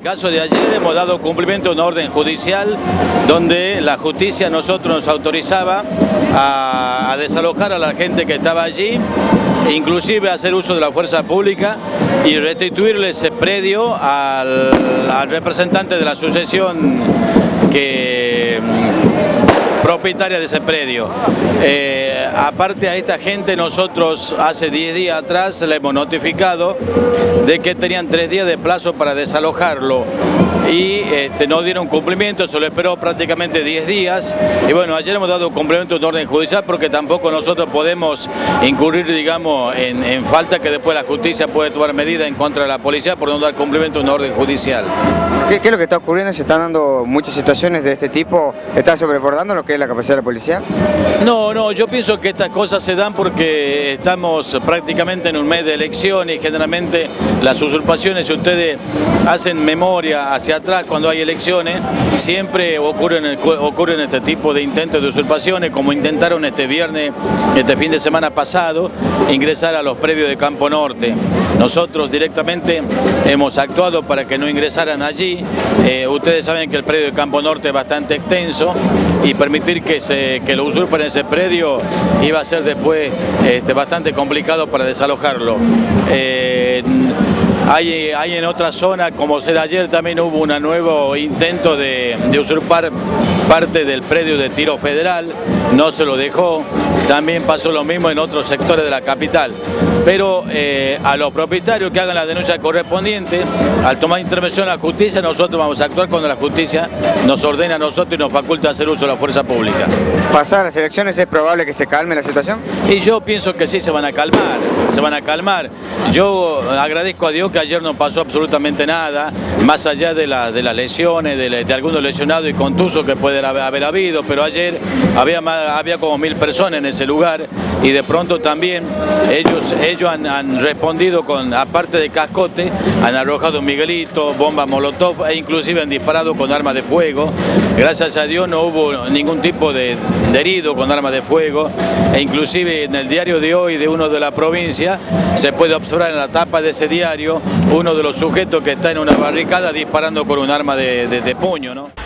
En el caso de ayer hemos dado cumplimiento a una orden judicial donde la justicia a nosotros nos autorizaba a, desalojar a la gente que estaba allí, inclusive hacer uso de la fuerza pública y restituirle ese predio al, al representante de la sucesión que propietaria de ese predio. Eh, aparte a esta gente nosotros hace 10 días atrás le hemos notificado de que tenían 3 días de plazo para desalojarlo y este, no dieron cumplimiento, se lo esperó prácticamente 10 días y bueno, ayer hemos dado cumplimiento de orden judicial porque tampoco nosotros podemos incurrir, digamos, en, en falta que después la justicia puede tomar medidas en contra de la policía por no dar cumplimiento a un orden judicial. ¿Qué, ¿Qué, es lo que está ocurriendo? ¿Se están dando muchas situaciones de este tipo? ¿Está sobrebordando lo que es la capacidad de la policía? No, no, yo pienso que estas cosas se dan porque estamos prácticamente en un mes de elecciones y generalmente las usurpaciones, si ustedes hacen memoria hacia atrás cuando hay elecciones, siempre ocurren, ocurren este tipo de intentos de usurpaciones, como intentaron este viernes, este fin de semana pasado, ingresar a los predios de Campo Norte. Nosotros directamente hemos actuado para que no ingresaran allí. Eh, ustedes saben que el predio de Campo Norte es bastante extenso y permitir que, se, que lo usurpen ese predio iba a ser después este, bastante complicado para desalojarlo. Eh, hay, hay, en otra zona, como será ayer, también hubo un nuevo intento de, usurpar parte del predio de tiro federal, no se lo dejó, también pasó lo mismo en otros sectores de la capital. Pero eh, a los propietarios que hagan la denuncia correspondiente, al tomar intervención la justicia, nosotros vamos a actuar cuando la justicia nos ordena a nosotros y nos faculta hacer uso de la fuerza pública. ¿Pasar las elecciones es probable que se calme la situación? Y yo pienso que sí se van a calmar, se van a calmar. Yo agradezco a Dios que ayer no pasó absolutamente nada, más allá de, la, de las lesiones, de, de, algunos lesionados y contusos que puede haber, haber habido, pero ayer había, había como mil personas en ese lugar y de pronto también ellos, ellos han, respondido con, aparte de cascote, han arrojado Miguelito, bomba molotov e inclusive han disparado con armas de fuego. Gracias a Dios no hubo ningún tipo de, herido con armas de fuego e inclusive en el diario de hoy de uno de la provincia se puede observar en la tapa de ese diario uno de los sujetos que está en una barricada disparando con un arma de, de, de puño. ¿no?